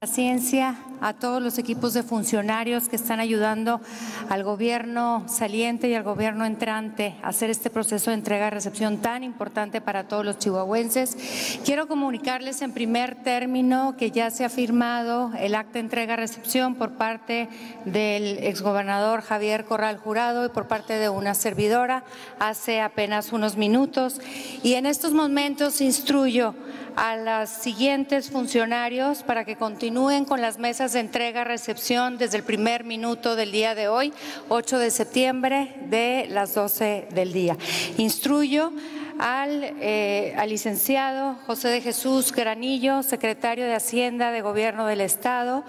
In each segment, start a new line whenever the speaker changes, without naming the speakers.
paciencia a todos los equipos de funcionarios que están ayudando al gobierno saliente y al gobierno entrante a hacer este proceso de entrega y recepción tan importante para todos los chihuahuenses. Quiero comunicarles en primer término que ya se ha firmado el acta de entrega y recepción por parte del exgobernador Javier Corral Jurado y por parte de una servidora hace apenas unos minutos y en estos momentos instruyo a los siguientes funcionarios para que continúen con las mesas de entrega-recepción desde el primer minuto del día de hoy, 8 de septiembre de las 12 del día. Instruyo al, eh, al, licenciado José de Jesús Granillo, secretario de Hacienda de Gobierno del Estado,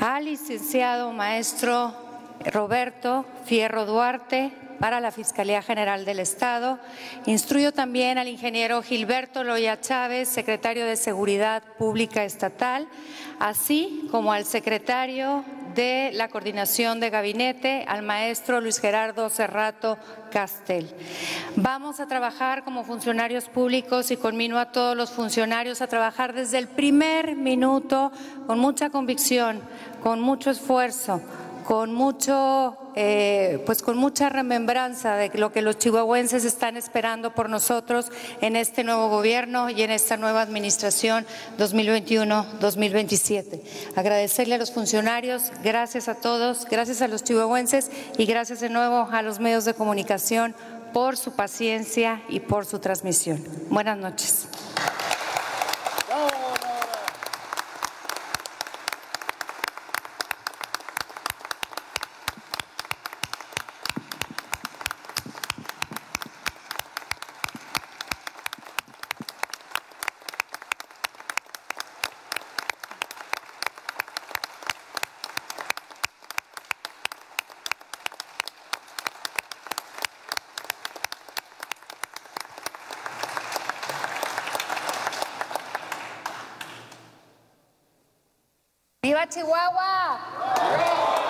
al licenciado maestro Roberto Fierro Duarte, para la Fiscalía General del Estado. Instruyo también al ingeniero Gilberto Loya Chávez, secretario de Seguridad Pública Estatal, así como al secretario de la Coordinación de Gabinete, al maestro Luis Gerardo Cerrato Castel. Vamos a trabajar como funcionarios públicos y conmino a todos los funcionarios a trabajar desde el primer minuto con mucha convicción, con mucho esfuerzo con mucho, eh, pues con mucha remembranza de lo que los chihuahuenses están esperando por nosotros en este nuevo gobierno y en esta nueva administración 2021-2027. Agradecerle a los funcionarios, gracias a todos, gracias a los chihuahuenses y gracias de nuevo a los medios de comunicación por su paciencia y por su transmisión. Buenas noches.
¡Viva Chihuahua!